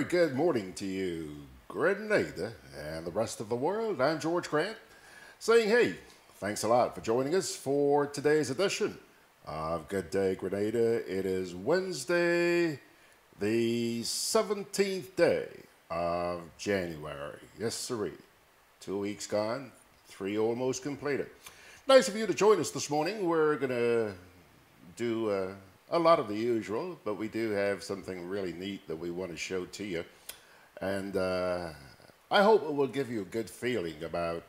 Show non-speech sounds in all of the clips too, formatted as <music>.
very good morning to you, Grenada, and the rest of the world. I'm George Grant saying, hey, thanks a lot for joining us for today's edition of Good Day Grenada. It is Wednesday, the 17th day of January. Yes, sirree. Two weeks gone, three almost completed. Nice of you to join us this morning. We're going to do. Uh, a lot of the usual, but we do have something really neat that we want to show to you. And uh, I hope it will give you a good feeling about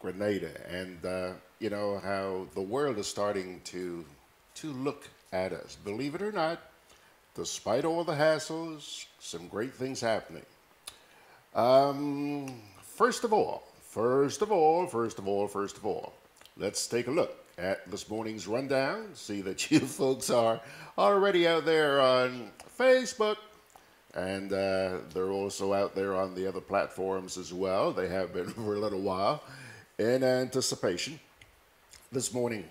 Grenada and, uh, you know, how the world is starting to, to look at us. Believe it or not, despite all the hassles, some great things happening. Um, first of all, first of all, first of all, first of all, let's take a look at this morning's rundown. See that <laughs> you folks are already out there on Facebook, and uh, they're also out there on the other platforms as well. They have been <laughs> for a little while in anticipation. This morning,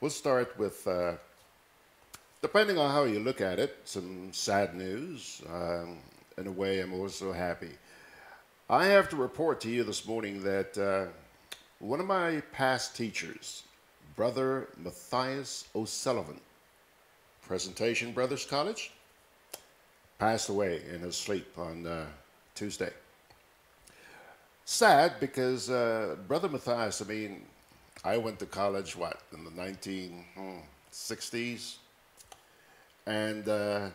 we'll start with, uh, depending on how you look at it, some sad news. Um, in a way, I'm also happy. I have to report to you this morning that uh, one of my past teachers, Brother Matthias O'Sullivan, Presentation Brothers College, passed away in his sleep on uh, Tuesday. Sad because uh, Brother Matthias, I mean, I went to college, what, in the 1960s? And uh,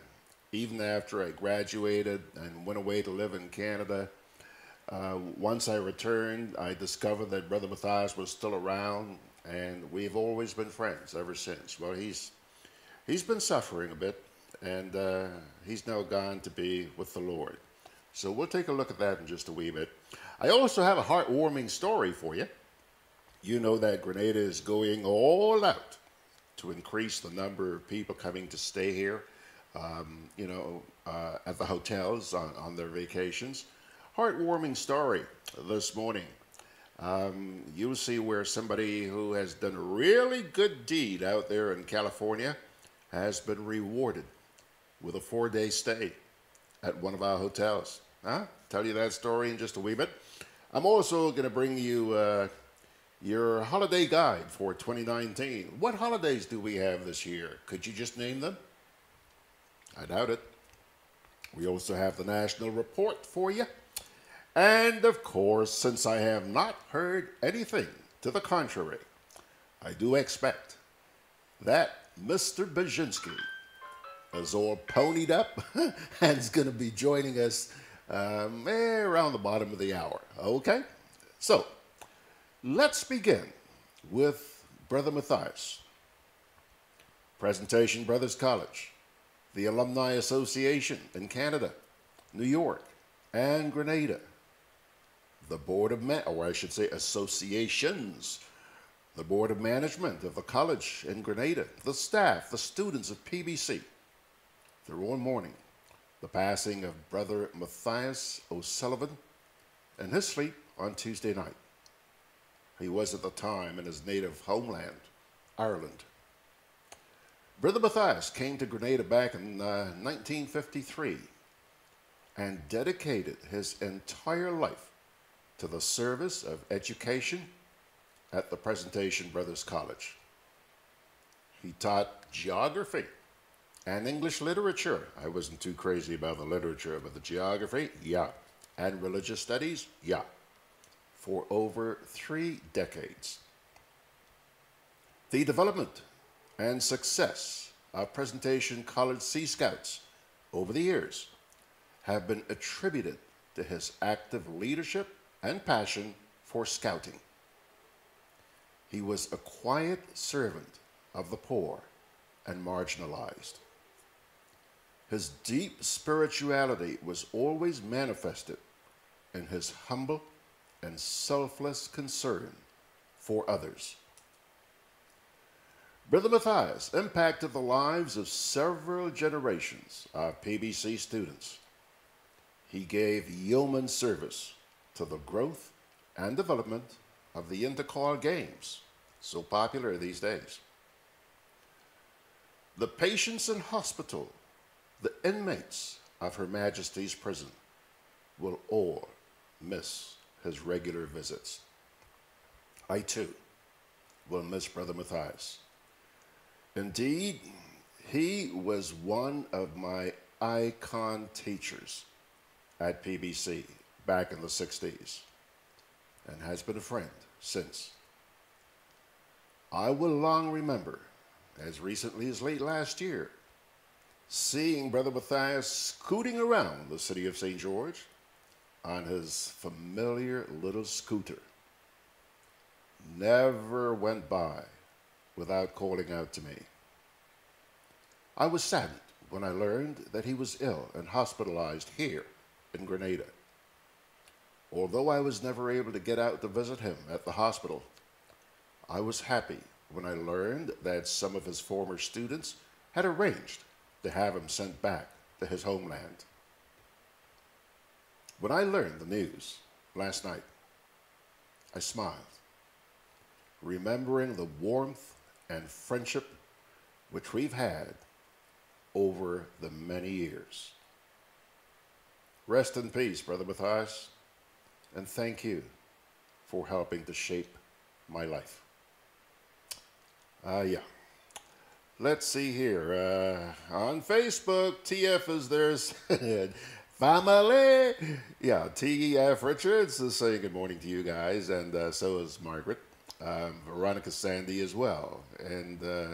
even after I graduated and went away to live in Canada, uh, once I returned, I discovered that Brother Matthias was still around and we've always been friends ever since. Well, he's he's been suffering a bit, and uh, he's now gone to be with the Lord. So we'll take a look at that in just a wee bit. I also have a heartwarming story for you. You know that Grenada is going all out to increase the number of people coming to stay here, um, you know, uh, at the hotels on, on their vacations. Heartwarming story this morning um, you'll see where somebody who has done a really good deed out there in California has been rewarded with a four day stay at one of our hotels. Huh? Tell you that story in just a wee bit. I'm also going to bring you uh, your holiday guide for 2019. What holidays do we have this year? Could you just name them? I doubt it. We also have the national report for you. And of course, since I have not heard anything to the contrary, I do expect that Mr. Baczynski is all ponied up <laughs> and is going to be joining us um, eh, around the bottom of the hour. Okay? So, let's begin with Brother Matthias. Presentation Brothers College, the Alumni Association in Canada, New York, and Grenada the board of, man- or I should say, associations, the board of management of the college in Grenada, the staff, the students of PBC. They're all mourning the passing of Brother Matthias O'Sullivan in his sleep on Tuesday night. He was at the time in his native homeland, Ireland. Brother Matthias came to Grenada back in uh, 1953 and dedicated his entire life to the service of education at the Presentation Brothers College. He taught geography and English literature. I wasn't too crazy about the literature, but the geography, yeah. And religious studies, yeah. For over three decades. The development and success of Presentation College Sea Scouts over the years have been attributed to his active leadership and passion for scouting. He was a quiet servant of the poor and marginalized. His deep spirituality was always manifested in his humble and selfless concern for others. Brother Matthias impacted the lives of several generations of PBC students. He gave yeoman service to the growth and development of the intercol games, so popular these days. The patients in hospital, the inmates of Her Majesty's prison, will all miss his regular visits. I too will miss Brother Matthias. Indeed, he was one of my icon teachers at PBC back in the 60s and has been a friend since. I will long remember, as recently as late last year, seeing Brother Matthias scooting around the city of St. George on his familiar little scooter. Never went by without calling out to me. I was saddened when I learned that he was ill and hospitalized here in Grenada. Although I was never able to get out to visit him at the hospital, I was happy when I learned that some of his former students had arranged to have him sent back to his homeland. When I learned the news last night, I smiled, remembering the warmth and friendship which we've had over the many years. Rest in peace, Brother Matthias, and thank you for helping to shape my life. Uh, yeah. Let's see here. Uh, on Facebook, TF is there's <laughs> family. Yeah, TF Richards is saying good morning to you guys, and uh, so is Margaret. Um, Veronica Sandy as well, and uh,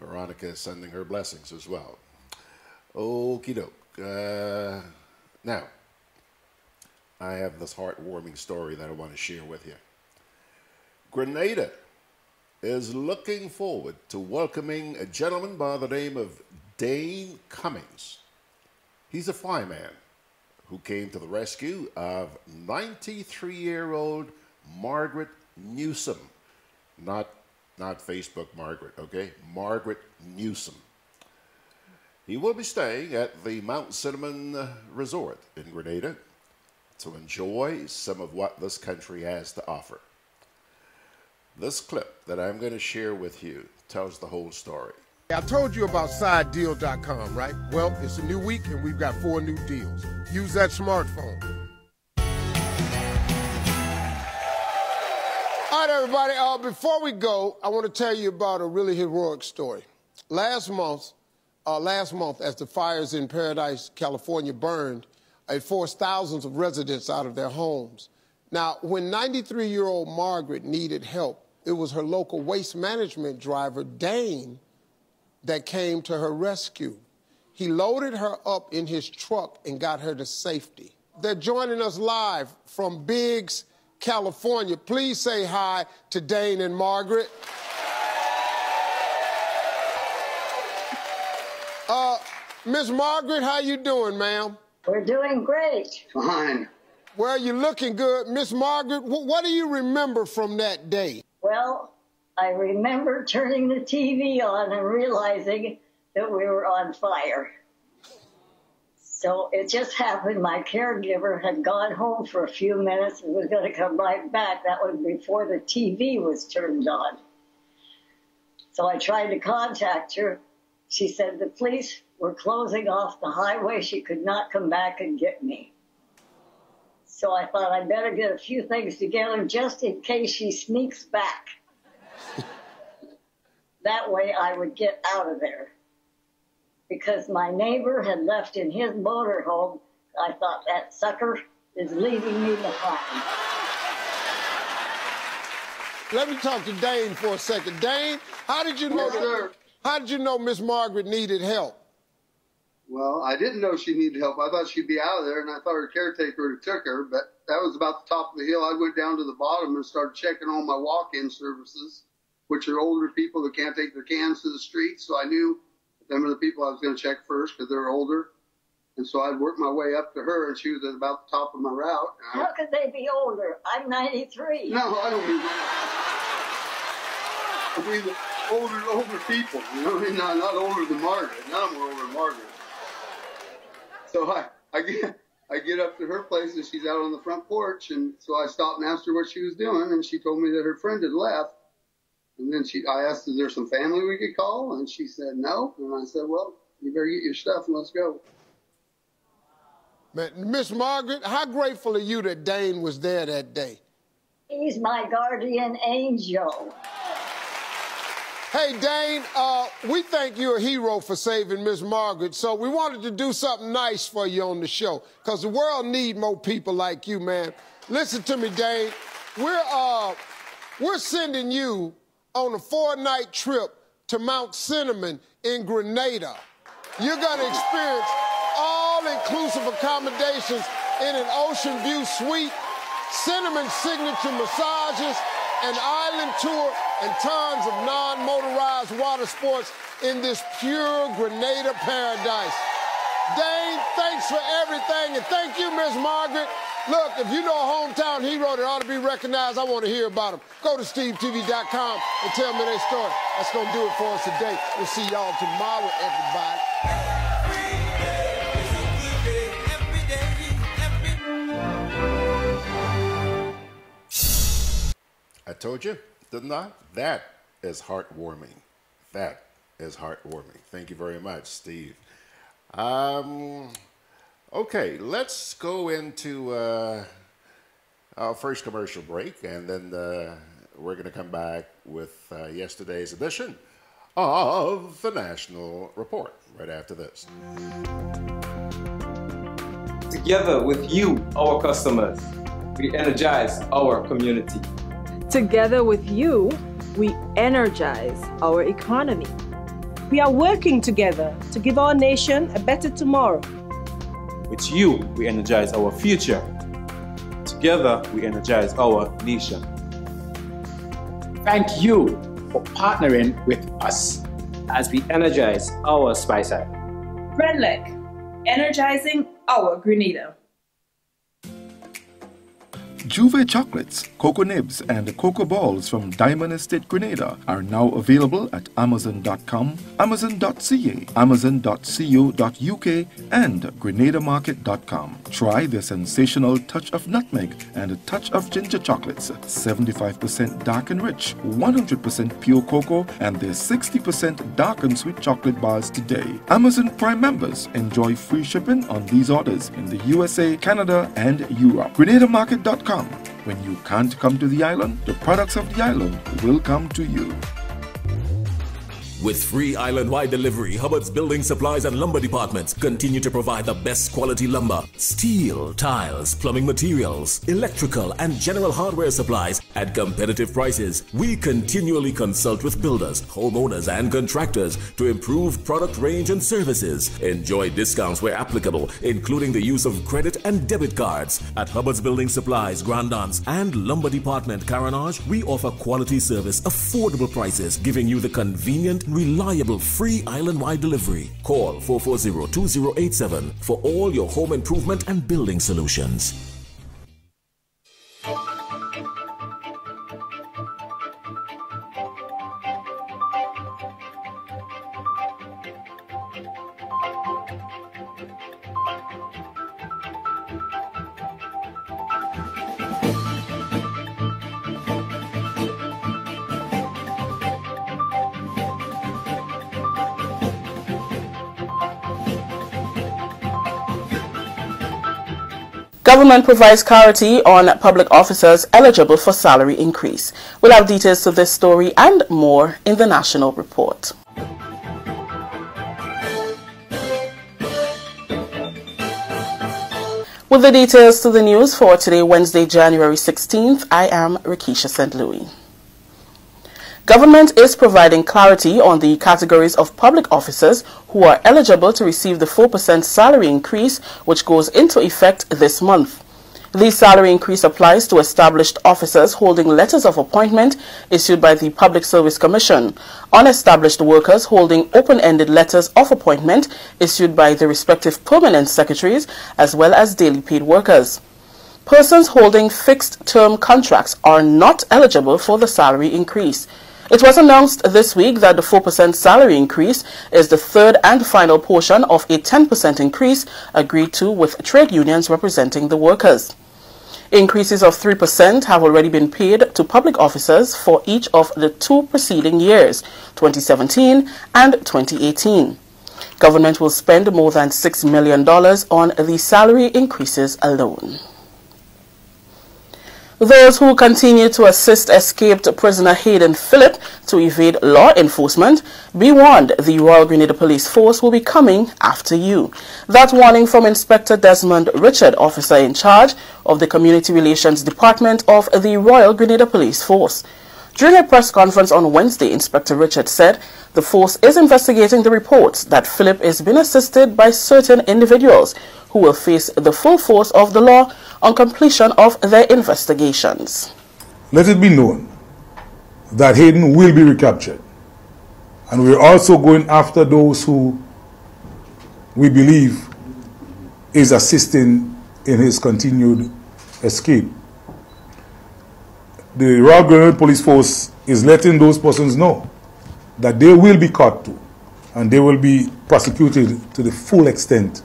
Veronica sending her blessings as well. Okie doke. Uh, now, I have this heartwarming story that I want to share with you. Grenada is looking forward to welcoming a gentleman by the name of Dane Cummings. He's a fireman who came to the rescue of 93 year old Margaret Newsom. Not, not Facebook Margaret, okay? Margaret Newsom. He will be staying at the Mount Cinnamon Resort in Grenada to enjoy some of what this country has to offer. This clip that I'm going to share with you tells the whole story. I told you about sidedeal.com, right? Well, it's a new week and we've got four new deals. Use that smartphone. All right, everybody, uh, before we go, I want to tell you about a really heroic story. Last month, uh, last month, as the fires in Paradise, California burned, it forced thousands of residents out of their homes. Now, when 93 year old Margaret needed help, it was her local waste management driver, Dane, that came to her rescue. He loaded her up in his truck and got her to safety. They're joining us live from Biggs, California. Please say hi to Dane and Margaret. Uh, Miss Margaret, how you doing, ma'am? We're doing great. Fine. Well, you're looking good. Miss Margaret, what do you remember from that day? Well, I remember turning the TV on and realizing that we were on fire. So it just happened my caregiver had gone home for a few minutes and was going to come right back. That was before the TV was turned on. So I tried to contact her. She said the police were closing off the highway. She could not come back and get me. So I thought I'd better get a few things together just in case she sneaks back. <laughs> that way I would get out of there. Because my neighbor had left in his motorhome, I thought that sucker is leaving me behind. Let me talk to Dane for a second. Dane, how did you know? Yes, how did you know Miss Margaret needed help? Well, I didn't know she needed help. I thought she'd be out of there, and I thought her caretaker took her. But that was about the top of the hill. I went down to the bottom and started checking all my walk-in services, which are older people that can't take their cans to the street. So I knew them are the people I was going to check first because they're older. And so I'd work my way up to her, and she was at about the top of my route. How could they be older? I'm 93. No, I don't mean that. I mean older, older people. You know, I mean, not, not older than Margaret. None of them are older than Margaret. So I, I get, I get up to her place and she's out on the front porch. And so I stopped and asked her what she was doing. And she told me that her friend had left. And then she, I asked, is there some family we could call? And she said, no. And I said, well, you better get your stuff and let's go. Miss Margaret, how grateful are you that Dane was there that day? He's my guardian angel. Hey, Dane, uh, we think you're a hero for saving Miss Margaret, so we wanted to do something nice for you on the show, because the world need more people like you, man. Listen to me, Dane. We're, uh, we're sending you on a four-night trip to Mount Cinnamon in Grenada. You're going to experience all-inclusive accommodations in an ocean view suite, Cinnamon signature massages, an island tour, and tons of non-motorized water sports in this pure Grenada paradise. Dane, thanks for everything, and thank you, Miss Margaret. Look, if you know a hometown hero that ought to be recognized, I want to hear about them. Go to stevetv.com and tell me their story. That's going to do it for us today. We'll see y'all tomorrow, everybody. Told you, didn't I? That is heartwarming. That is heartwarming. Thank you very much, Steve. Um, okay, let's go into uh, our first commercial break, and then uh, we're going to come back with uh, yesterday's edition of the National Report right after this. Together with you, our customers, we energize our community. Together with you, we energize our economy. We are working together to give our nation a better tomorrow. With you, we energize our future. Together, we energize our nation. Thank you for partnering with us as we energize our Speyside. Grenlec, energizing our Grenada. Jouvay chocolates, cocoa nibs, and cocoa balls from Diamond Estate Grenada are now available at Amazon.com, Amazon.ca, Amazon.co.uk, and GrenadaMarket.com. Try the sensational touch of nutmeg and a touch of ginger chocolates, 75% dark and rich, 100% pure cocoa, and their 60% dark and sweet chocolate bars today. Amazon Prime members enjoy free shipping on these orders in the USA, Canada, and Europe. GrenadaMarket.com when you can't come to the island, the products of the island will come to you. With free island-wide delivery, Hubbard's Building Supplies and Lumber Departments continue to provide the best quality lumber, steel, tiles, plumbing materials, electrical and general hardware supplies at competitive prices. We continually consult with builders, homeowners and contractors to improve product range and services. Enjoy discounts where applicable, including the use of credit and debit cards. At Hubbard's Building Supplies, Grand Anse and Lumber Department, Carenage, we offer quality service, affordable prices, giving you the convenient reliable free island-wide delivery. Call 440-2087 for all your home improvement and building solutions. Government provides clarity on public officers eligible for salary increase. We'll have details to this story and more in the National Report. With the details to the news for today, Wednesday, January 16th, I am Rikisha St. Louis. Government is providing clarity on the categories of public officers who are eligible to receive the 4% salary increase which goes into effect this month. The salary increase applies to established officers holding letters of appointment issued by the Public Service Commission, unestablished workers holding open-ended letters of appointment issued by the respective permanent secretaries, as well as daily paid workers. Persons holding fixed-term contracts are not eligible for the salary increase. It was announced this week that the 4% salary increase is the third and final portion of a 10% increase agreed to with trade unions representing the workers. Increases of 3% have already been paid to public officers for each of the two preceding years, 2017 and 2018. Government will spend more than $6 million on the salary increases alone. Those who continue to assist escaped prisoner Hayden Phillip to evade law enforcement, be warned the Royal Grenada Police Force will be coming after you. That warning from Inspector Desmond Richard, officer in charge of the Community Relations Department of the Royal Grenada Police Force. During a press conference on Wednesday, Inspector Richard said the force is investigating the reports that Philip is being assisted by certain individuals who will face the full force of the law on completion of their investigations. Let it be known that Hayden will be recaptured. And we're also going after those who we believe is assisting in his continued escape. The Royal Grenada Police Force is letting those persons know that they will be caught too, and they will be prosecuted to the full extent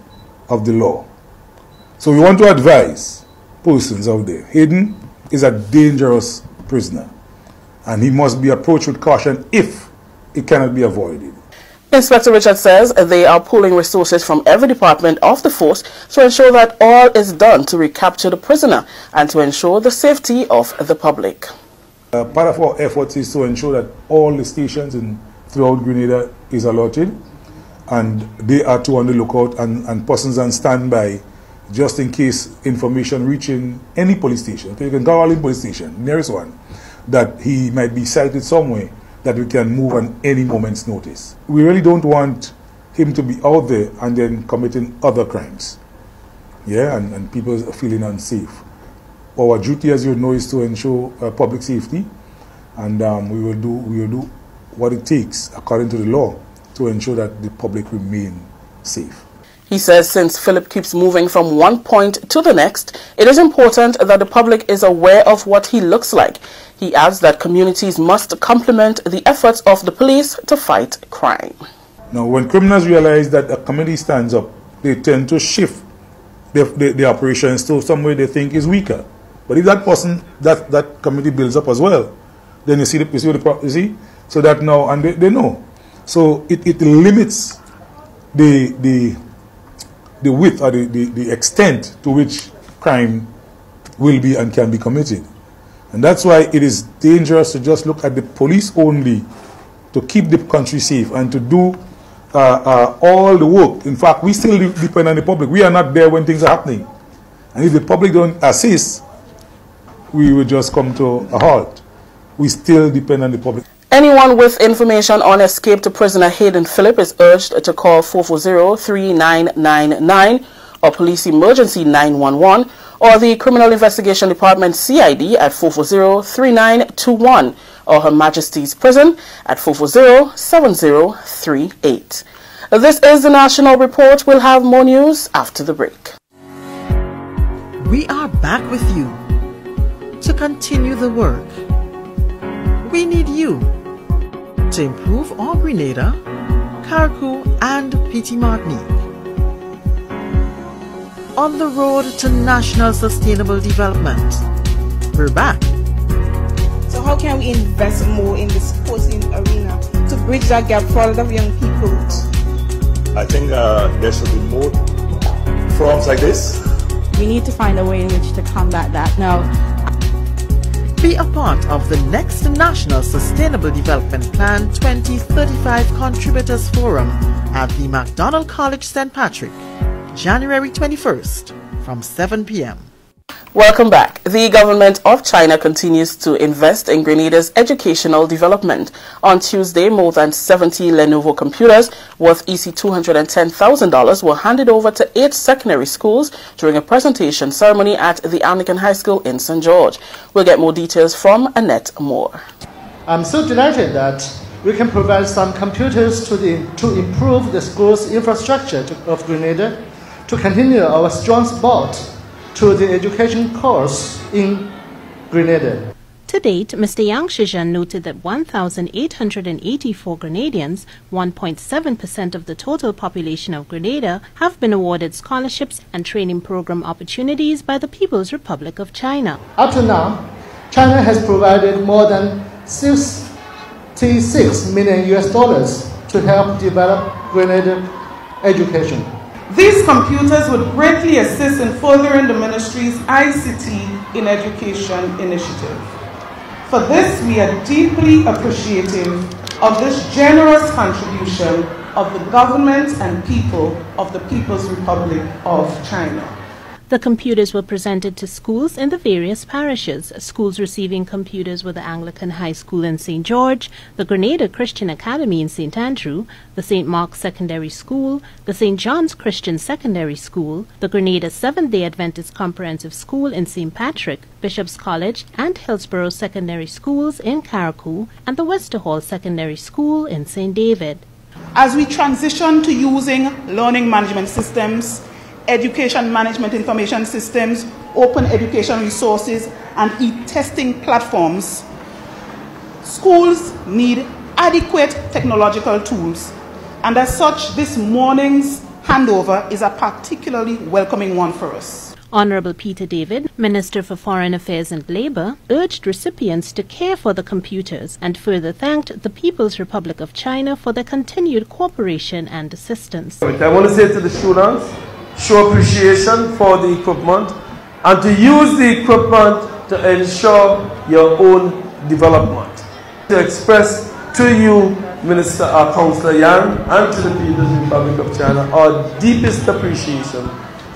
of the law. So we want to advise persons out there. Hayden is a dangerous prisoner, and he must be approached with caution if it cannot be avoided. Inspector Richard says they are pulling resources from every department of the force to ensure that all is done to recapture the prisoner and to ensure the safety of the public. Uh, part of our efforts is to ensure that all the stations in throughout Grenada is alerted and they are to on the lookout and, and persons on standby just in case information reaching any police station. Okay, you can go all in police station, nearest one, that he might be sighted somewhere that we can move on any moment's notice. We really don't want him to be out there and then committing other crimes. Yeah, and, and people feeling unsafe. Our duty, as you know, is to ensure uh, public safety, and um, we will do we will do what it takes according to the law to ensure that the public remain safe. He says since Philip keeps moving from one point to the next, it is important that the public is aware of what he looks like. He adds that communities must complement the efforts of the police to fight crime. Now, when criminals realize that a community stands up, they tend to shift the, the, the operations to somewhere they think is weaker. But if that person, that, that community builds up as well, then you see the, you see, the, you see? So that now, and they, they know. So it, it limits the, the, the width or the, the, the extent to which crime will be and can be committed. And that's why it is dangerous to just look at the police only to keep the country safe and to do uh, uh, all the work. In fact, we still depend on the public. We are not there when things are happening. And if the public don't assist, we will just come to a halt. We still depend on the public. Anyone with information on escaped prisoner Hayden Phillip is urged to call 440-3999 or Police Emergency 911 or the Criminal Investigation Department CID at 440-3921 or Her Majesty's Prison at 440-7038. This is the National Report. We'll have more news after the break. We are back with you to continue the work. We need you to improve our Grenada, Carriacou and Petite Martinique. On the road to national sustainable development. We're back. So how can we invest more in the sporting arena to bridge that gap for a lot of young people? I think uh, there should be more forums like this. We need to find a way in which to combat that. Now, be a part of the next National Sustainable Development Plan 2035 Contributors Forum at the Macdonald College St. Patrick, January 21st from 7 p.m. Welcome back. The government of China continues to invest in Grenada's educational development. On Tuesday, more than 70 Lenovo computers worth EC $210,000 were handed over to eight secondary schools during a presentation ceremony at the Anglican High School in St. George. We'll get more details from Annette Moore. I'm so delighted that we can provide some computers to, the, to improve the school's infrastructure to, of Grenada to continue our strong support to the education course in Grenada. To date, Mr. Yang Shizhen noted that 1,884 Grenadians, 1.7% of the total population of Grenada, have been awarded scholarships and training program opportunities by the People's Republic of China. Up to now, China has provided more than 66 million US dollars to help develop Grenada education. These computers would greatly assist in furthering the ministry's ICT in Education initiative. For this, we are deeply appreciative of this generous contribution of the government and people of the People's Republic of China. The computers were presented to schools in the various parishes. Schools receiving computers were the Anglican High School in St. George, the Grenada Christian Academy in St. Andrew, the St. Mark's Secondary School, the St. John's Christian Secondary School, the Grenada Seventh day Adventist Comprehensive School in St. Patrick, Bishop's College, and Hillsborough Secondary Schools in Carriacou, and the Westerhall Secondary School in St. David. As we transition to using learning management systems, education management information systems, open education resources, and e-testing platforms, schools need adequate technological tools. And as such, this morning's handover is a particularly welcoming one for us. Honorable Peter David, Minister for Foreign Affairs and Labor, urged recipients to care for the computers and further thanked the People's Republic of China for their continued cooperation and assistance. I want to say to the students, show appreciation for the equipment and to use the equipment to ensure your own development. To express to you, Minister uh, Councillor Yang, and to the People's Republic of China our deepest appreciation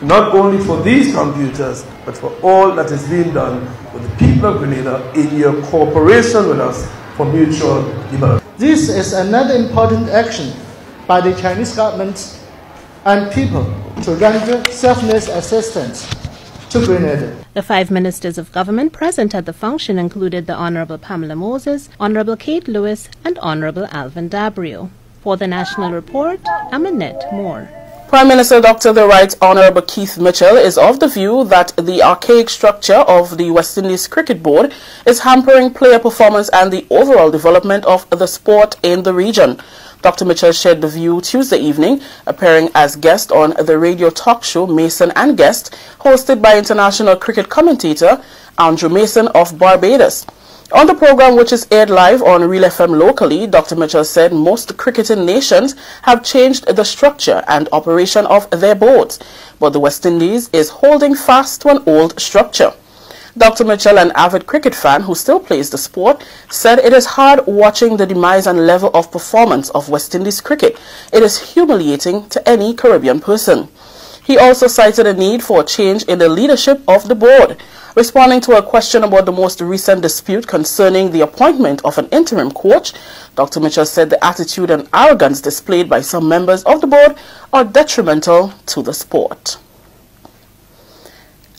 not only for these computers, but for all that is being done with the people of Grenada in your cooperation with us for mutual development. This is another important action by the Chinese government and people to render selfless assistance to Grenada. The five ministers of government present at the function included the Honorable Pamela Moses, Honorable Kate Lewis, and Honorable Alvin Dabreo. For the National Report, I'm Annette Moore. Prime Minister Dr. The Right Honorable Keith Mitchell is of the view that the archaic structure of the West Indies Cricket Board is hampering player performance and the overall development of the sport in the region. Dr. Mitchell shared the view Tuesday evening, appearing as guest on the radio talk show Mason and Guest, hosted by international cricket commentator Andrew Mason of Barbados. On the program, which is aired live on Real FM locally, Dr. Mitchell said most cricketing nations have changed the structure and operation of their boards, but the West Indies is holding fast to an old structure. Dr. Mitchell, an avid cricket fan who still plays the sport, said it is hard watching the demise and level of performance of West Indies cricket. It is humiliating to any Caribbean person. He also cited a need for a change in the leadership of the board. Responding to a question about the most recent dispute concerning the appointment of an interim coach, Dr. Mitchell said the attitude and arrogance displayed by some members of the board are detrimental to the sport.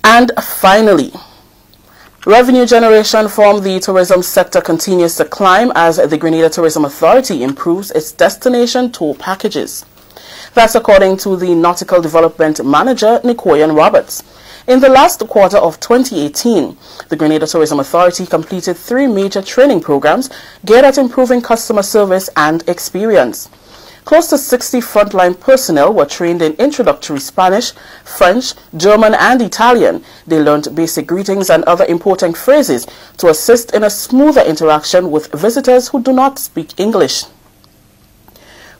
And finally, revenue generation from the tourism sector continues to climb as the Grenada Tourism Authority improves its destination tour packages. That's according to the Nautical Development Manager, Nicoyan Roberts. In the last quarter of 2018, the Grenada Tourism Authority completed three major training programs geared at improving customer service and experience. Close to 60 frontline personnel were trained in introductory Spanish, French, German, and Italian. They learned basic greetings and other important phrases to assist in a smoother interaction with visitors who do not speak English.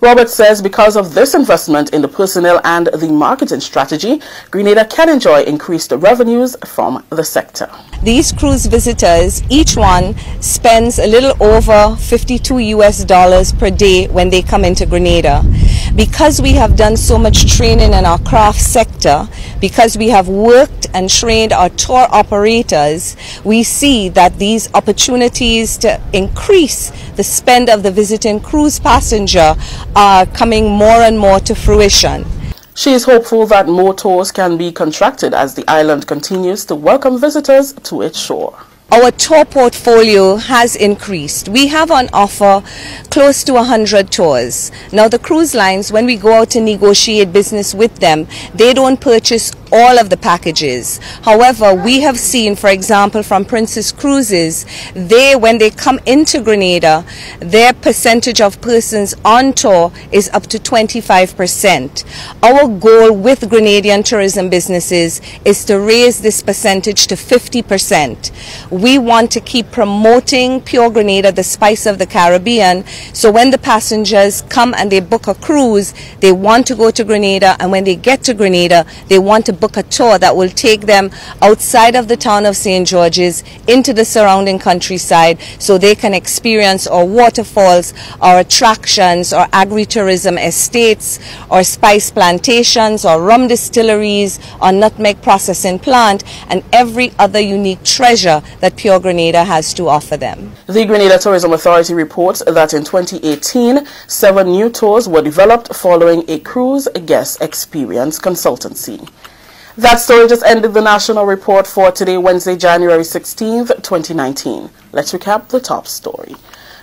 Robert says because of this investment in the personnel and the marketing strategy, Grenada can enjoy increased revenues from the sector. These cruise visitors, each one spends a little over 52 US dollars per day when they come into Grenada. Because we have done so much training in our craft sector, because we have worked and trained our tour operators, we see that these opportunities to increase the spend of the visiting cruise passenger are coming more and more to fruition. She is hopeful that more tours can be contracted as the island continues to welcome visitors to its shore our tour portfolio has increased. We have on offer close to 100 tours. Now the cruise lines, when we go out to negotiate business with them, they don't purchase all of the packages. However, we have seen, for example, from Princess Cruises, they, when they come into Grenada, their percentage of persons on tour is up to 25%. Our goal with Grenadian tourism businesses is to raise this percentage to 50%. We want to keep promoting Pure Grenada, the spice of the Caribbean. So when the passengers come and they book a cruise, they want to go to Grenada, and when they get to Grenada, they want to book a tour that will take them outside of the town of St. George's into the surrounding countryside so they can experience our waterfalls, our attractions, our agritourism estates, our spice plantations, our rum distilleries, our nutmeg processing plant, and every other unique treasure that Pure Grenada has to offer them. The Grenada Tourism Authority reports that in 2018, seven new tours were developed following a cruise guest experience consultancy. That story just ended the national report for today, Wednesday, January 16th, 2019. Let's recap the top story.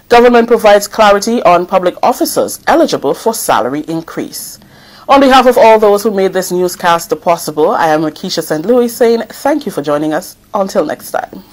Government provides clarity on public officers eligible for salary increase. On behalf of all those who made this newscast possible, I am Rakisha St. Louis saying thank you for joining us. Until next time.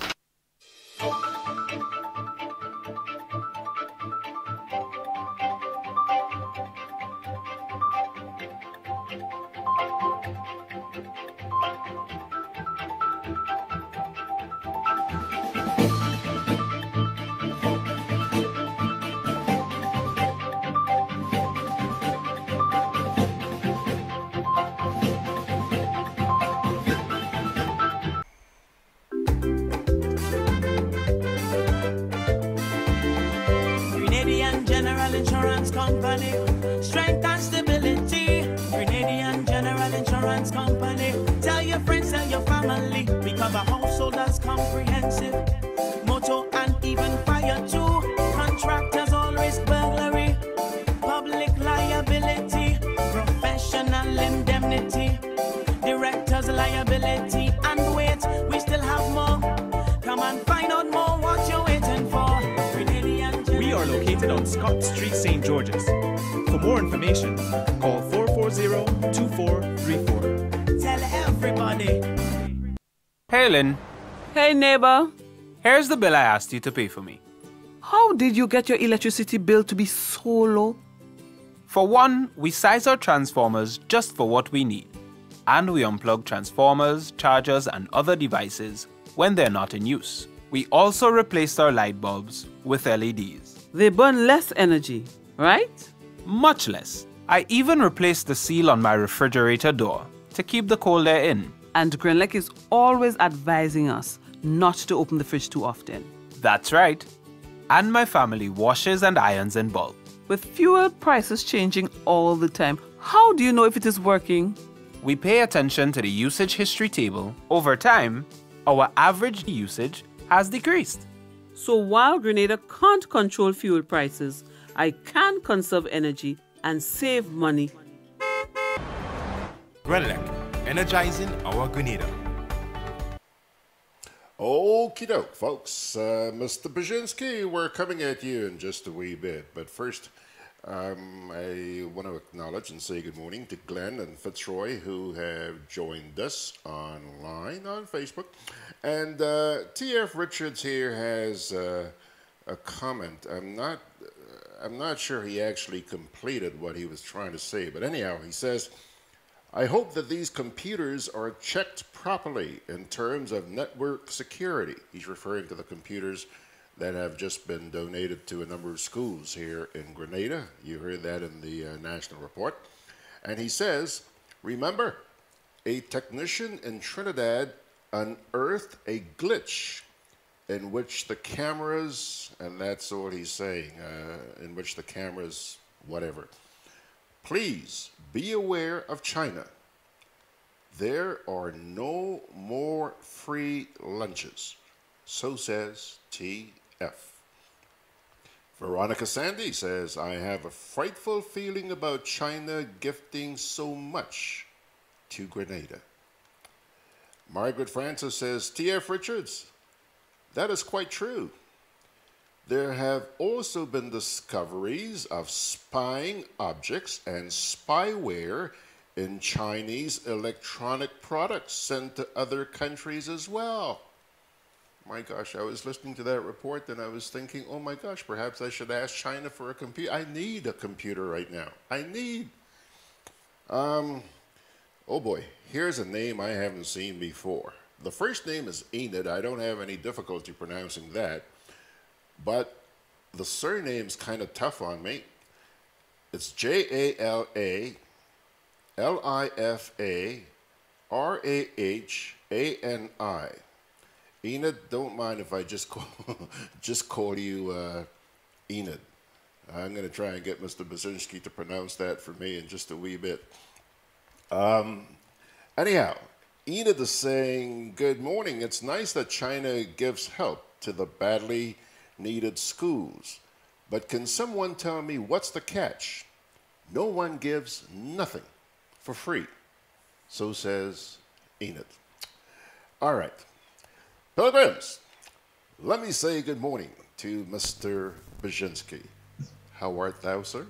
Company. Strength and stability. Grenadian General Insurance Company. Tell your friends, tell your family. We cover householders comprehensive. Motor and even fire too. Contractors all risk burglary. Public liability. Professional indemnity. Directors liability. And wait, we still have more. Come and find out more what you're waiting for. Grenadian We are located on Scott Street, St. George's. For information, call 440-2434. Tell everybody. Hey, Lynn. Hey, neighbor. Here's the bill I asked you to pay for me. How did you get your electricity bill to be so low? For one, we size our transformers just for what we need. And we unplug transformers, chargers, and other devices when they're not in use. We also replaced our light bulbs with LEDs. They burn less energy, right? Much less. I even replaced the seal on my refrigerator door to keep the cold air in. And Grenlec is always advising us not to open the fridge too often. That's right. And my family washes and irons in bulk. With fuel prices changing all the time, how do you know if it is working? We pay attention to the usage history table. Over time, our average usage has decreased. So while Grenada can't control fuel prices, I can conserve energy and save money. Grenlec, energizing our Grenada. Okie doke, folks. Uh, Mr. Brzezinski, we're coming at you in just a wee bit. But first, um, I want to acknowledge and say good morning to Glenn and Fitzroy who have joined us online on Facebook. And uh, T.F. Richards here has uh, a comment. I'm not, I'm not sure he actually completed what he was trying to say, but anyhow, he says, I hope that these computers are checked properly in terms of network security. He's referring to the computers that have just been donated to a number of schools here in Grenada. You heard that in the uh, national report. And he says, remember, a technician in Trinidad unearthed a glitch in which the cameras, and that's all he's saying, uh, in which the cameras, whatever. Please be aware of China. There are no more free lunches. So says TF. Veronica Sandy says, I have a frightful feeling about China gifting so much to Grenada. Margaret Francis says, T.F. Richards, that is quite true. There have also been discoveries of spying objects and spyware in Chinese electronic products sent to other countries as well. My gosh, I was listening to that report and I was thinking, oh my gosh, perhaps I should ask China for a computer. I need a computer right now. I need. Um, oh boy, here's a name I haven't seen before. The first name is Enid. I don't have any difficulty pronouncing that. But the surname's kind of tough on me. It's J A L A L I F A R A H A N I. Enid, don't mind if I just <laughs> call, just call you uh, Enid. I'm going to try and get Mr. Basinski to pronounce that for me in just a wee bit. Um, anyhow, Enid is saying, Good morning. It's nice that China gives help to the badly needed schools. But can someone tell me what's the catch? No one gives nothing for free. So says Enid. All right. Pilgrims, let me say good morning to Mr. Basinski. How art thou, sir?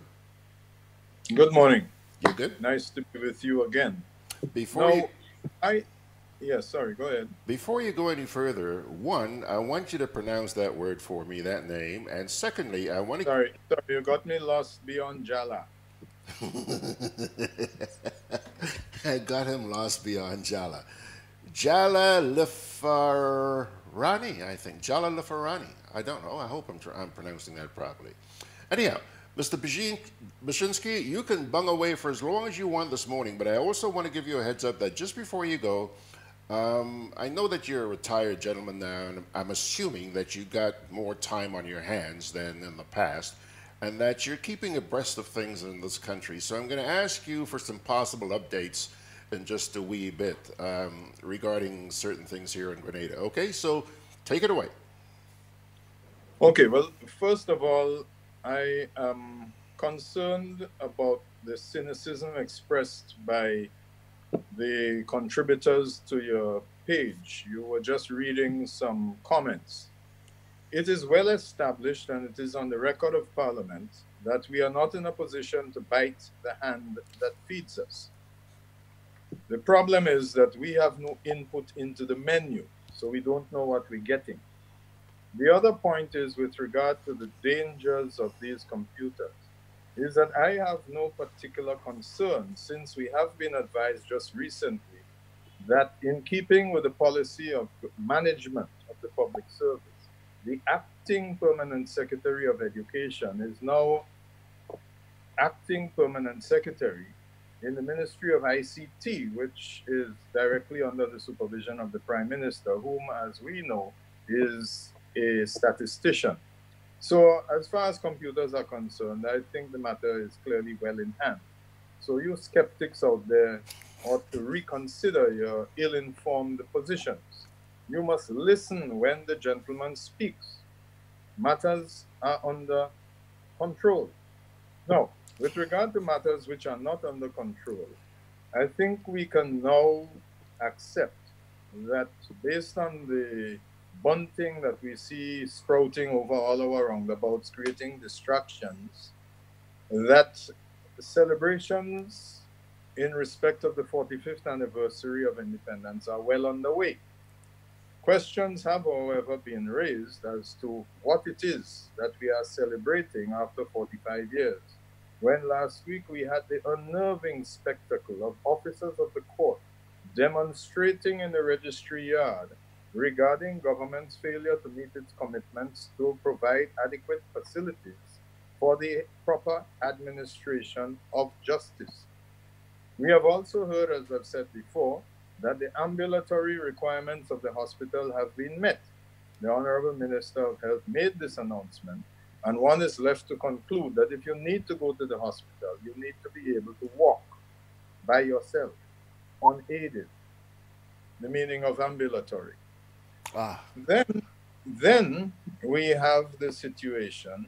Good morning. You good? Nice to be with you again. Before you, I, yeah, sorry, go ahead. Before you go any further, one, I want you to pronounce that word for me, that name, and secondly, I want to. Sorry, sorry, you got me lost beyond Jala. <laughs> I got him lost beyond Jala. Jala Lifarani, I think. Jala Lifarani. I don't know. I hope I'm, I'm pronouncing that properly. Anyhow, Mr. Basinski, you can bung away for as long as you want this morning, but I also want to give you a heads up that just before you go, um, I know that you're a retired gentleman now, and I'm assuming that you got more time on your hands than in the past, and that you're keeping abreast of things in this country. So I'm going to ask you for some possible updates in just a wee bit um, regarding certain things here in Grenada. Okay, so take it away. Okay, well, first of all, I am concerned about the cynicism expressed by the contributors to your page. You were just reading some comments. It is well established and it is on the record of Parliament that we are not in a position to bite the hand that feeds us. The problem is that we have no input into the menu, so we don't know what we're getting. The other point is with regard to the dangers of these computers, is that I have no particular concern since we have been advised just recently that in keeping with the policy of management of the public service, the acting permanent secretary of education is now acting permanent secretary in the Ministry of ICT, which is directly under the supervision of the Prime Minister, whom, as we know, is a statistician. So, as far as computers are concerned, I think the matter is clearly well in hand. So, you skeptics out there ought to reconsider your ill informed positions. You must listen when the gentleman speaks. Matters are under control. Now, with regard to matters which are not under control, I think we can now accept that based on the bunting that we see sprouting over all our roundabouts, creating distractions, that celebrations in respect of the 45th anniversary of independence are well underway. Questions have, however, been raised as to what it is that we are celebrating after 45 years. When last week we had the unnerving spectacle of officers of the court demonstrating in the registry yard regarding government's failure to meet its commitments to provide adequate facilities for the proper administration of justice. We have also heard, as I've said before, that the ambulatory requirements of the hospital have been met. The Honorable Minister of Health made this announcement, and one is left to conclude that if you need to go to the hospital, you need to be able to walk by yourself, unaided, the meaning of ambulatory. Ah. Then, then we have the situation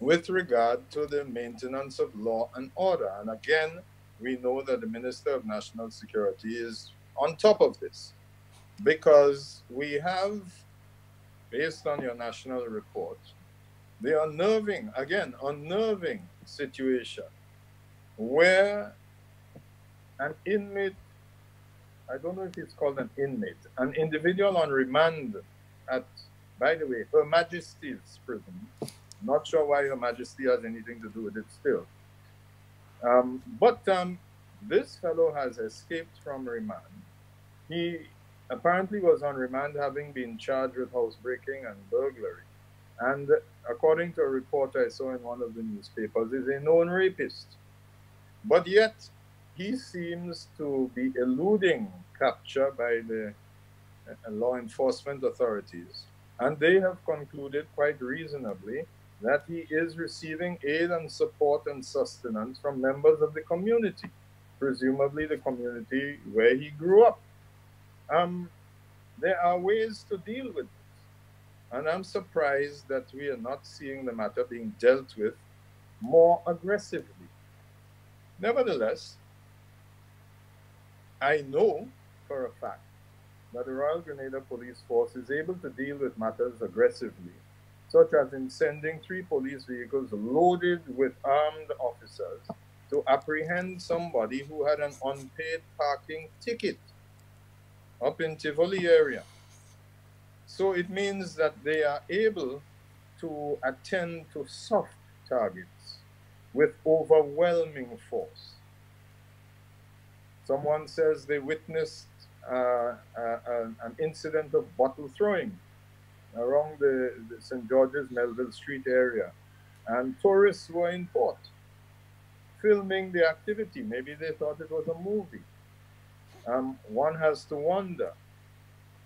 with regard to the maintenance of law and order. And again, we know that the Minister of National Security is on top of this because we have, based on your national report, the unnerving, again, unnerving situation where an inmate I don't know if it's called an inmate, an individual on remand at, by the way, Her Majesty's prison. Not sure why Her Majesty has anything to do with it still. Um, but um, this fellow has escaped from remand. He apparently was on remand having been charged with housebreaking and burglary. And according to a report I saw in one of the newspapers, is a known rapist. But yet, he seems to be eluding capture by the uh, law enforcement authorities. And they have concluded quite reasonably that he is receiving aid and support and sustenance from members of the community, presumably the community where he grew up. Um, there are ways to deal with this. And I'm surprised that we are not seeing the matter being dealt with more aggressively. Nevertheless, I know for a fact that the Royal Grenada Police Force is able to deal with matters aggressively, such as in sending three police vehicles loaded with armed officers to apprehend somebody who had an unpaid parking ticket up in Tivoli area. So it means that they are able to attend to soft targets with overwhelming force. Someone says they witnessed uh, uh, an incident of bottle throwing around the, the St. George's Melville Street area, and tourists were in port filming the activity. Maybe they thought it was a movie. Um, one has to wonder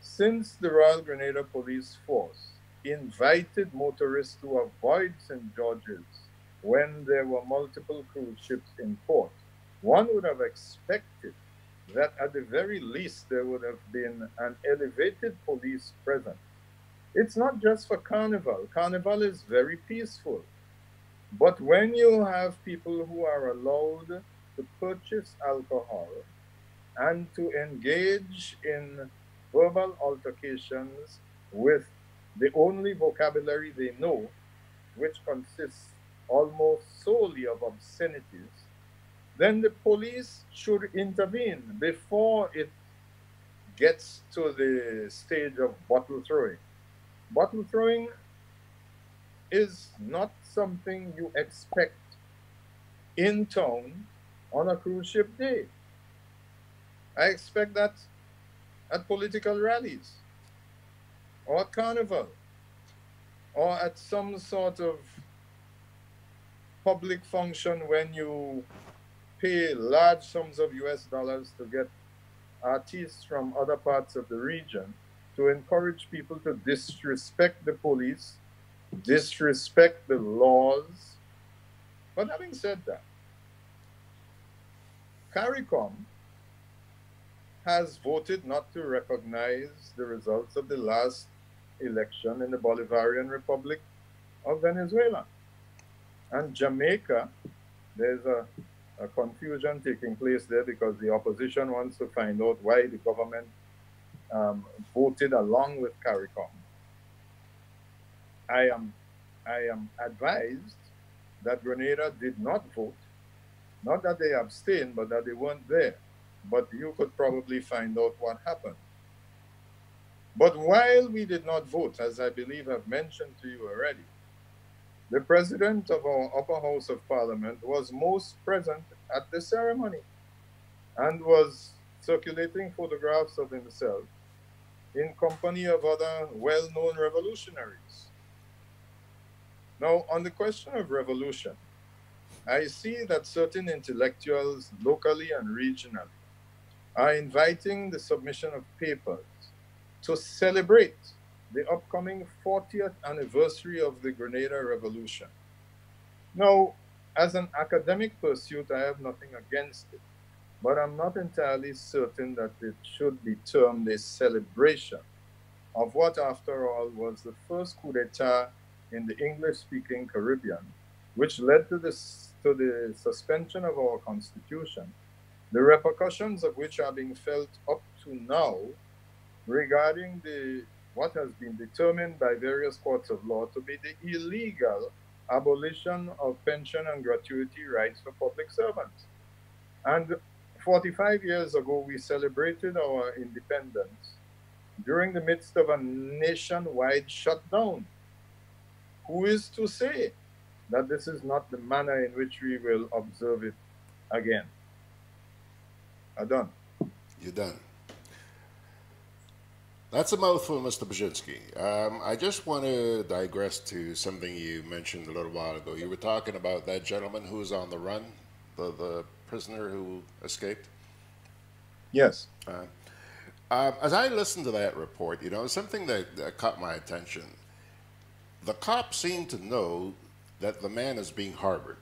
since the Royal Grenada Police Force invited motorists to avoid St. George's when there were multiple cruise ships in port, one would have expected that at the very least there would have been an elevated police presence. It's not just for carnival. Carnival is very peaceful. But when you have people who are allowed to purchase alcohol and to engage in verbal altercations with the only vocabulary they know, which consists almost solely of obscenities, then the police should intervene before it gets to the stage of bottle throwing. Bottle throwing is not something you expect in town on a cruise ship day. I expect that at political rallies or carnival or at some sort of public function when you pay large sums of US dollars to get artists from other parts of the region to encourage people to disrespect the police, disrespect the laws. But having said that, CARICOM has voted not to recognize the results of the last election in the Bolivarian Republic of Venezuela. And Jamaica, there's a a confusion taking place there because the opposition wants to find out why the government um, voted along with CARICOM. I am, I am advised that Grenada did not vote, not that they abstained, but that they weren't there. But you could probably find out what happened. But while we did not vote, as I believe I've mentioned to you already, the president of our upper house of parliament was most present at the ceremony and was circulating photographs of himself in company of other well-known revolutionaries. Now, on the question of revolution, I see that certain intellectuals locally and regionally are inviting the submission of papers to celebrate the upcoming 40th anniversary of the Grenada Revolution. Now, as an academic pursuit, I have nothing against it, but I'm not entirely certain that it should be termed a celebration of what, after all, was the first coup d'etat in the English speaking Caribbean, which led to, this, to the suspension of our constitution, the repercussions of which are being felt up to now regarding the what has been determined by various courts of law to be the illegal abolition of pension and gratuity rights for public servants. And 45 years ago, we celebrated our independence during the midst of a nationwide shutdown. Who is to say that this is not the manner in which we will observe it again? I'm done. You're done. That's a mouthful, Mr. Baczynski. Um, I just want to digress to something you mentioned a little while ago. You were talking about that gentleman who was on the run, the, the prisoner who escaped. Yes. Uh, um, as I listened to that report, you know, something that, that caught my attention. The cops seem to know that the man is being harbored.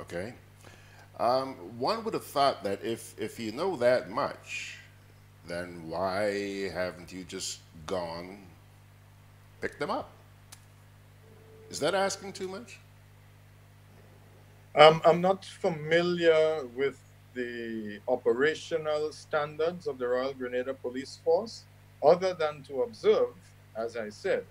Okay? Um, one would have thought that if, if you know that much, then why haven't you just gone, picked them up? Is that asking too much? Um, I'm not familiar with the operational standards of the Royal Grenada Police Force, other than to observe, as I said,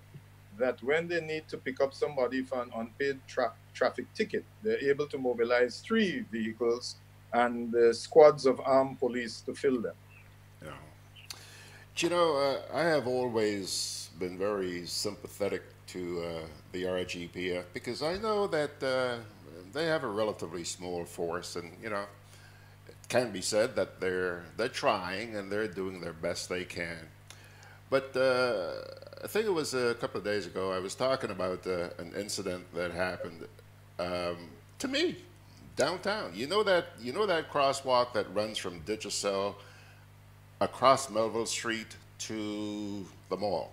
that when they need to pick up somebody for an unpaid tra- traffic ticket, they're able to mobilize three vehicles and uh, squads of armed police to fill them. You know, uh, I have always been very sympathetic to uh, the RGPF because I know that uh, they have a relatively small force, and you know, it can be said that they're they're trying and they're doing their best they can. But uh, I think it was a couple of days ago I was talking about uh, an incident that happened um, to me downtown. You know that you know that crosswalk that runs from Digicel across Melville Street to the mall.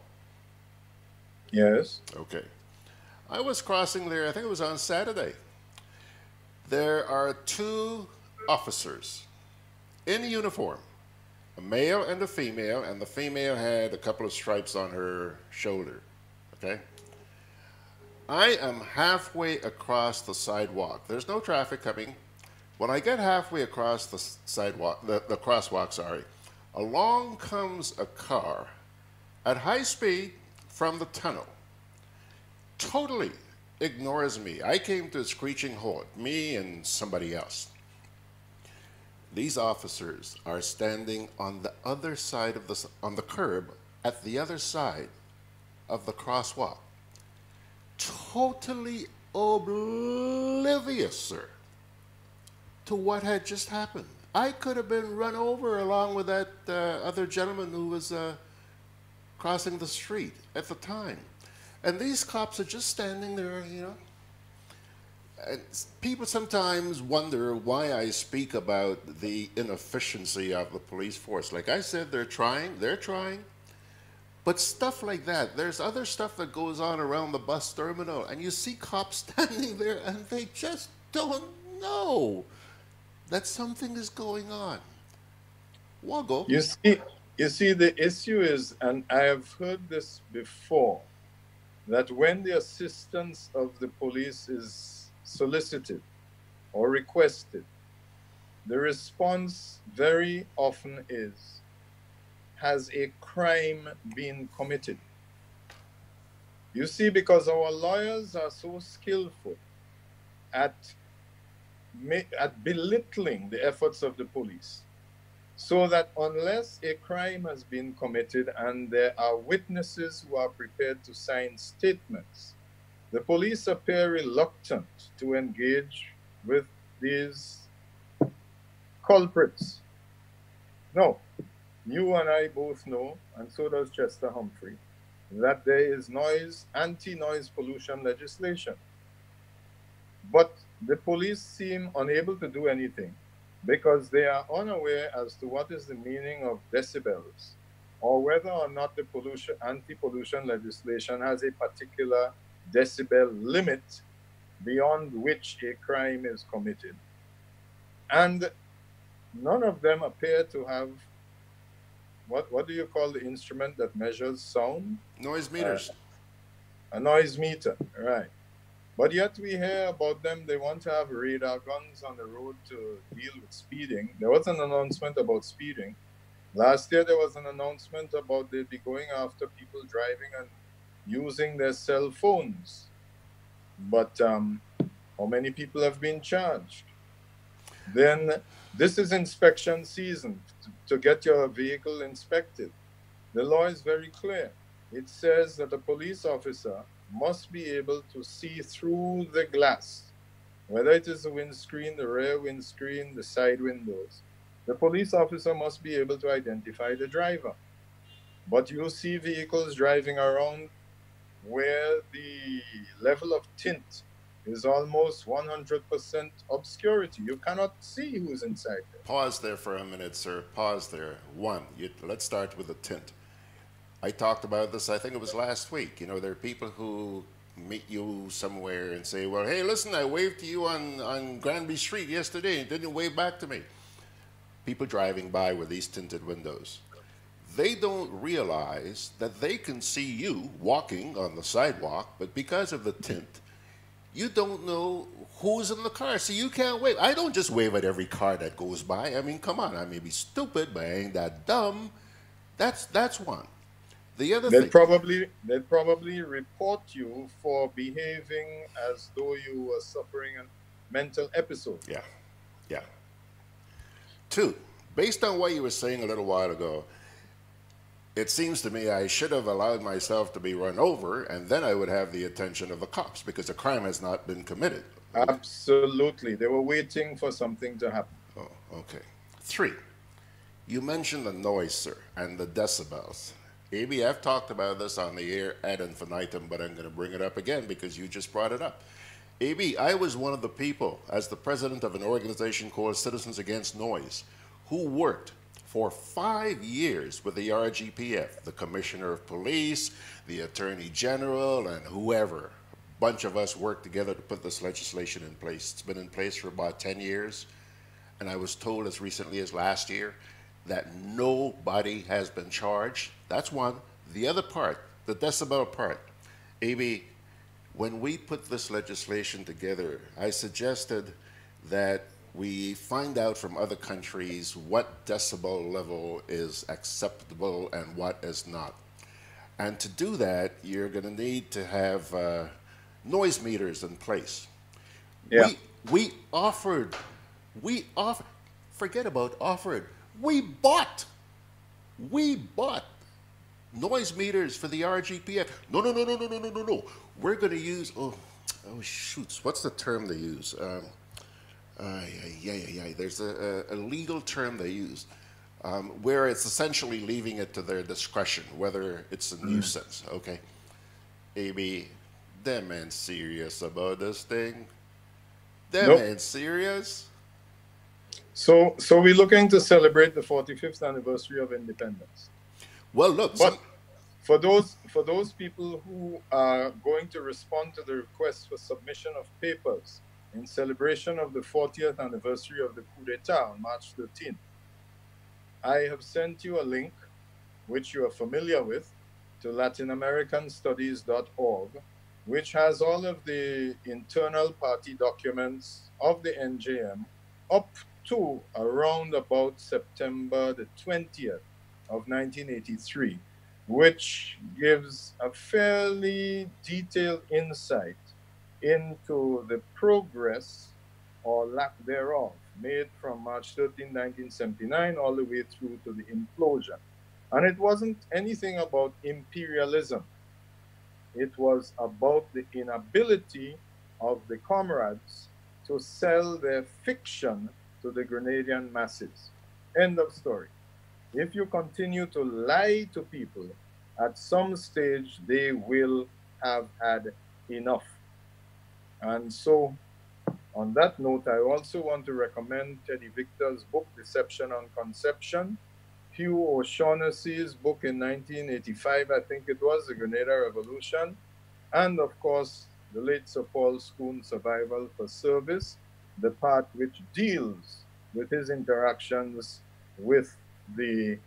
Yes. Okay. I was crossing there, I think it was on Saturday. There are two officers in uniform, a male and a female, and the female had a couple of stripes on her shoulder. Okay? I am halfway across the sidewalk. There's no traffic coming. When I get halfway across the sidewalk, the, the crosswalk, sorry, along comes a car at high speed from the tunnel. Totally ignores me. I came to a screeching halt, me and somebody else. These officers are standing on the other side of the on the curb at the other side of the crosswalk. Totally oblivious, sir, to what had just happened. I could have been run over along with that uh, other gentleman who was uh, crossing the street at the time. And these cops are just standing there, you know. And people sometimes wonder why I speak about the inefficiency of the police force. Like I said, they're trying, they're trying. But stuff like that, there's other stuff that goes on around the bus terminal, and you see cops <laughs> standing there and they just don't know that something is going on. Woggle. You see, you see, the issue is, and I have heard this before, that when the assistance of the police is solicited or requested, the response very often is, has a crime been committed? You see, because our lawyers are so skillful at, at belittling the efforts of the police, so that unless a crime has been committed and there are witnesses who are prepared to sign statements, the police appear reluctant to engage with these culprits. No, you and I both know, and so does Chester Humphrey, that there is noise, anti noise pollution legislation. But the police seem unable to do anything because they are unaware as to what is the meaning of decibels or whether or not the pollution anti-pollution legislation has a particular decibel limit beyond which a crime is committed. And none of them appear to have what what do you call the instrument that measures sound? Noise meters. Uh, a noise meter right but yet we hear about them, they want to have radar guns on the road to deal with speeding. There was an announcement about speeding. Last year there was an announcement about they'd be going after people driving and using their cell phones. But um, how many people have been charged? Then this is inspection season to, to get your vehicle inspected. The law is very clear. It says that a police officer must be able to see through the glass, whether it is the windscreen, the rear windscreen, the side windows. The police officer must be able to identify the driver. but you'll see vehicles driving around where the level of tint is almost 100% obscurity. You cannot see who's inside there. Pause there for a minute, sir. Pause there. One, you, let's start with the tint. I talked about this, I think it was last week. You know, there are people who meet you somewhere and say, well, hey, listen, I waved to you on, on Granby Street yesterday and didn't wave back to me. People driving by with these tinted windows. They don't realize that they can see you walking on the sidewalk, but because of the tint, you don't know who's in the car, so you can't wave. I don't just wave at every car that goes by. I mean, come on, I may be stupid, but I ain't that dumb. That's that's one. The other they'd thing, probably they'd probably report you for behaving as though you were suffering a mental episode. Yeah, yeah. Two, based on what you were saying a little while ago, it seems to me I should have allowed myself to be run over, and then I would have the attention of the cops because the crime has not been committed. Absolutely, they were waiting for something to happen. Oh, okay. Three, you mentioned the noise, sir, and the decibels. AB, I've talked about this on the air ad infinitum, but I'm going to bring it up again because you just brought it up. AB, I was one of the people, as the president of an organization called Citizens Against Noise, who worked for five years with the RGPF, the Commissioner of Police, the Attorney General, and whoever. A bunch of us worked together to put this legislation in place. It's been in place for about 10 years, and I was told as recently as last year that nobody has been charged. That's one. The other part, the decibel part, AB, when we put this legislation together, I suggested that we find out from other countries what decibel level is acceptable and what is not. And to do that, you're going to need to have uh, noise meters in place. Yeah. We, we offered, we offered, forget about offered, we bought, we bought noise meters for the RGPF. No, no, no, no, no, no, no, no, no. We're going to use, oh, oh, shoots, what's the term they use? Um, uh, yeah, yeah, yeah, yeah. There's a, a, legal term they use um, where it's essentially leaving it to their discretion whether it's a nuisance. Okay, AB, them man serious about this thing. Them Nope. man serious. So, so we're looking to celebrate the 45th anniversary of independence. Well, look, but for those for those people who are going to respond to the request for submission of papers in celebration of the 40th anniversary of the coup d'état on March 13th, I have sent you a link, which you are familiar with, to LatinAmericanStudies.org, which has all of the internal party documents of the NJM up to around about September the 20th of 1983, which gives a fairly detailed insight into the progress or lack thereof made from March 13, 1979, all the way through to the implosion. And it wasn't anything about imperialism. It was about the inability of the comrades to sell their fiction to the Grenadian masses. End of story. If you continue to lie to people, at some stage they will have had enough. And so, on that note, I also want to recommend Teddy Victor's book, Deception on Conception, Hugh O'Shaughnessy's book in 1985, I think it was, The Grenada Revolution, and of course, the late Sir Paul Scoon Survival for Service, the part which deals with his interactions with the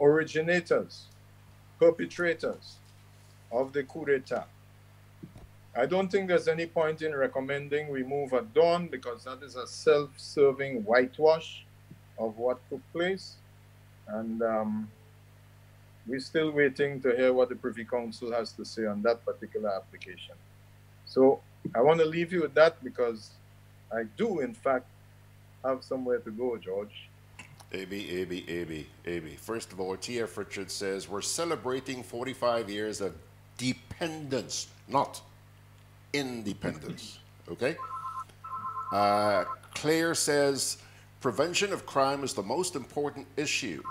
originators, perpetrators of the coup d'etat. I don't think there's any point in recommending we move at dawn because that is a self-serving whitewash of what took place. And um, we're still waiting to hear what the Privy Council has to say on that particular application. So I want to leave you with that because I do, in fact, have somewhere to go, George. AB, AB, AB, AB. First of all, T.F. Richards says we're celebrating 45 years of dependence, not independence. <laughs> Okay? Uh, Claire says prevention of crime is the most important issue.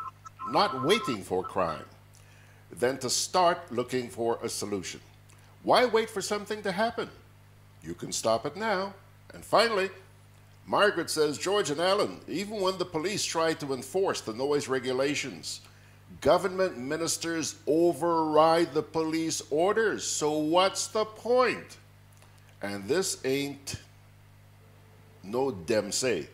not waiting for crime, than to start looking for a solution. Why wait for something to happen? You can stop it now. And finally, Margaret says, George and Allan, even when the police try to enforce the noise regulations, government ministers override the police orders. So what's the point? And this ain't no dem say.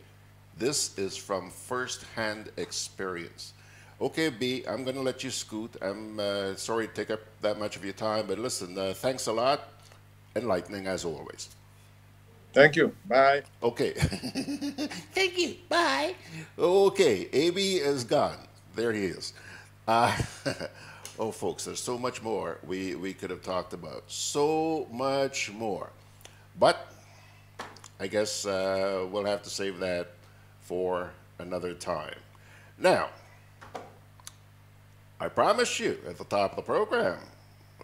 This is from first-hand experience. Okay, B, I'm going to let you scoot. I'm uh, sorry to take up that much of your time, but listen, uh, thanks a lot. Enlightening as always. Thank you. Bye. Okay. <laughs> Thank you. Bye. Okay, AB is gone. There he is. Uh, <laughs> oh, folks, there's so much more we, we could have talked about. So much more. But I guess uh, we'll have to save that for another time. Now, I promised you at the top of the program,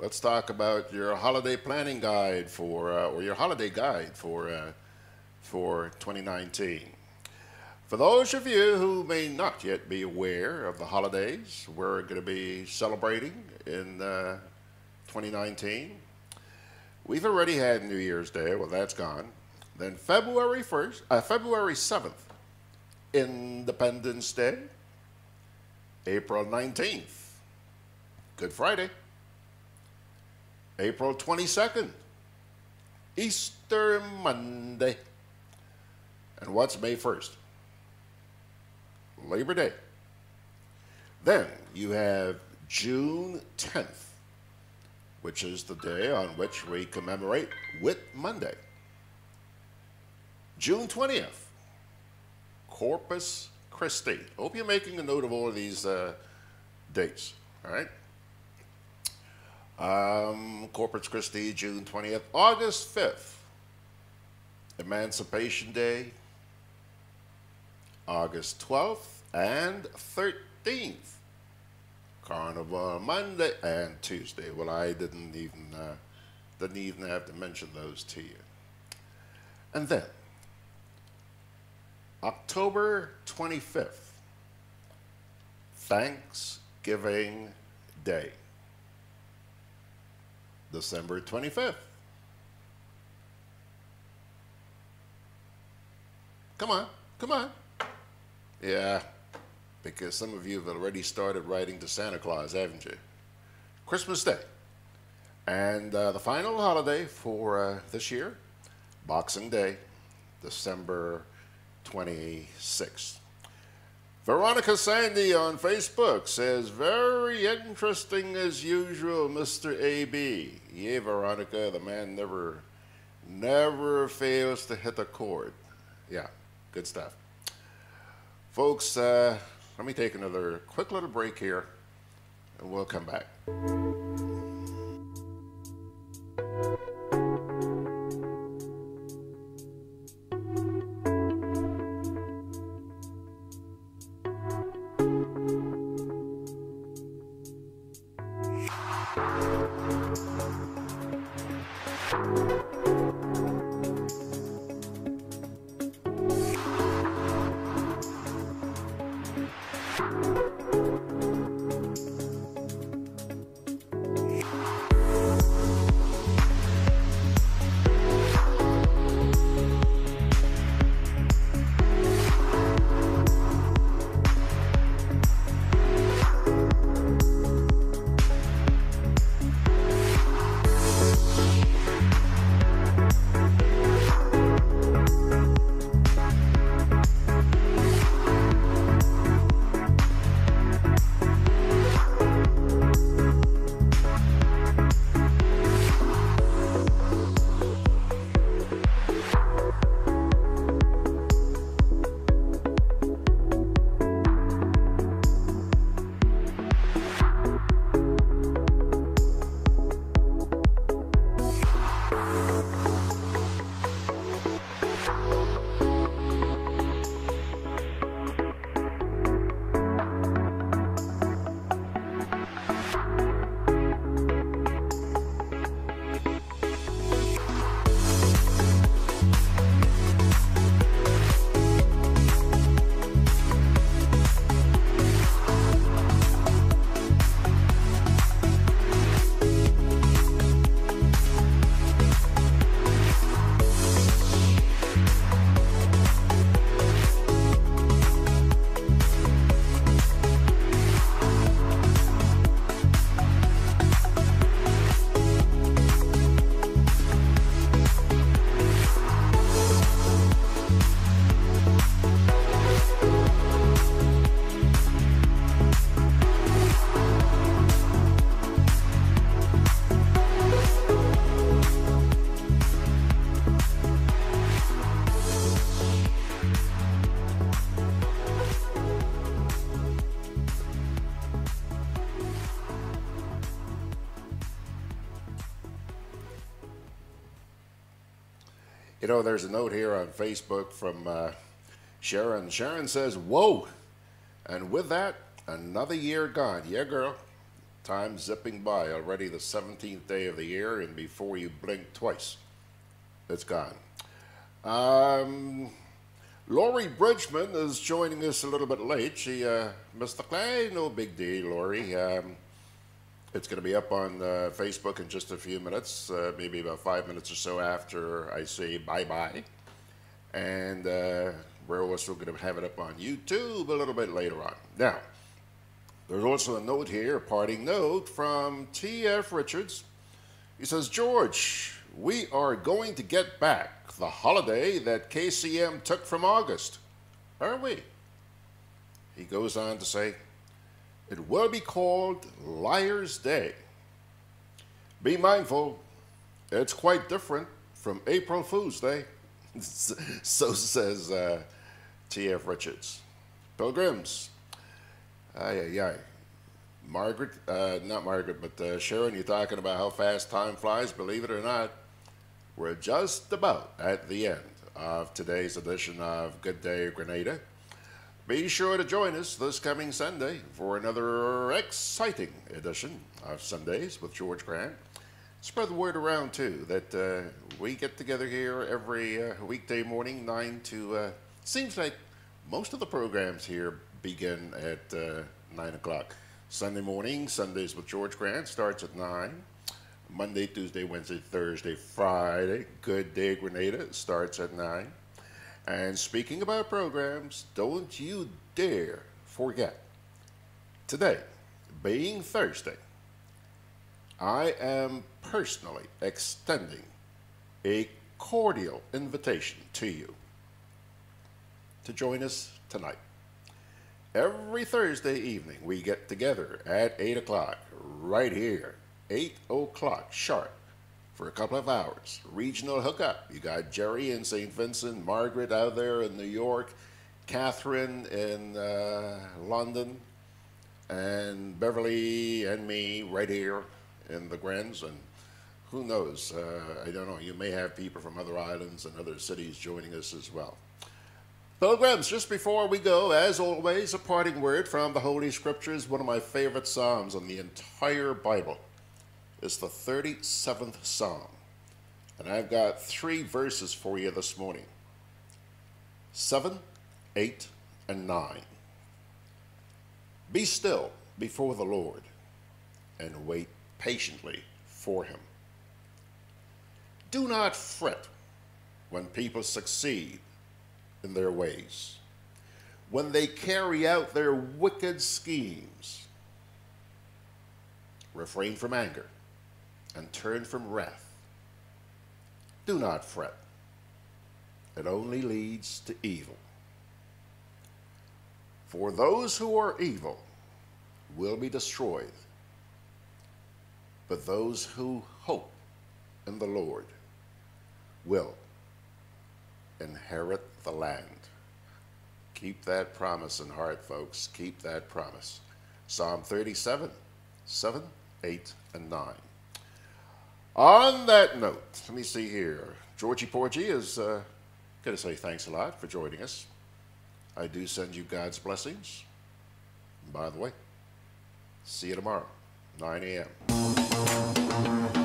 let's talk about your holiday planning guide for, uh, or your holiday guide for, uh, for 2019. For those of you who may not yet be aware of the holidays we're going to be celebrating in uh, 2019, we've already had New Year's Day. Well, that's gone. Then February 1st, uh, February 7th, Independence Day. April 19th, Good Friday. April 22nd, Easter Monday. And what's May 1st? Labor Day. Then you have June 10th, which is the day on which we commemorate Whit Monday. June 20th, Corpus Christi. Hope you're making a note of all of these uh, dates, all right? Um, Corpus Christi, June 20th. August 5th, Emancipation Day. August 12th and 13th, Carnival Monday and Tuesday. Well, I didn't even uh, didn't even have to mention those to you. And then October 25th, Thanksgiving Day. December 25th. Come on, come on. Yeah, because some of you have already started writing to Santa Claus, haven't you? Christmas Day. And uh, the final holiday for uh, this year, Boxing Day, December 26th. Veronica Sandy on Facebook says, very interesting as usual, Mr. AB. Yeah, Veronica, the man never, never fails to hit a chord. Yeah, good stuff. Folks, uh, let me take another quick little break here, and we'll come back. フフフ。Know, there's a note here on Facebook from uh, Sharon. Sharon says, Whoa! And with that, another year gone. Yeah, girl. Time zipping by. Already the 17th day of the year, and before you blink twice, it's gone. Um, Laurie Bridgman is joining us a little bit late. She uh, missed the play. No big deal, Laurie. Um, it's going to be up on uh, Facebook in just a few minutes, uh, maybe about five minutes or so after I say bye bye. And uh, we're also going to have it up on YouTube a little bit later on. Now, there's also a note here, a parting note from T.F. Richards. He says, George, we are going to get back the holiday that KCM took from August, are we? He goes on to say, it will be called Liar's Day. Be mindful, it's quite different from April Fool's Day. <laughs> so says uh, T.F. Richards. Pilgrims, ay, ay, ay. Margaret, uh, not Margaret, but uh, Sharon, you're talking about how fast time flies. Believe it or not, we're just about at the end of today's edition of Gudday Grenada. Be sure to join us this coming Sunday for another exciting edition of Sundays with George Grant. Spread the word around too that uh, we get together here every uh, weekday morning, 9 to. Uh, seems like most of the programs here begin at uh, 9 o'clock. Sunday morning, Sundays with George Grant starts at 9. Monday, Tuesday, Wednesday, Thursday, Friday, Gudday Grenada starts at 9. And speaking about programs, don't you dare forget today, being Thursday, I am personally extending a cordial invitation to you to join us tonight. Every Thursday evening, we get together at 8 o'clock right here, 8 o'clock sharp for a couple of hours. Regional hookup. You got Jerry in St. Vincent, Margaret out there in New York, Catherine in uh, London, and Beverly and me right here in the Grens. And who knows? Uh, I don't know. You may have people from other islands and other cities joining us as well. Pilgrims, just before we go, as always, a parting word from the Holy Scriptures, one of my favorite Psalms in the entire Bible is the 37th Psalm. And I've got three verses for you this morning 7, 8, and 9. Be still before the Lord and wait patiently for him. Do not fret when people succeed in their ways, when they carry out their wicked schemes. Refrain from anger and turn from wrath. Do not fret. It only leads to evil. For those who are evil will be destroyed, but those who hope in the Lord will inherit the land. Keep that promise in heart, folks. Keep that promise. Psalm 37, 7, 8, and 9. On that note, let me see here. Georgie Porgy is uh, going to say thanks a lot for joining us. I do send you God's blessings. And by the way, see you tomorrow, 9 a.m.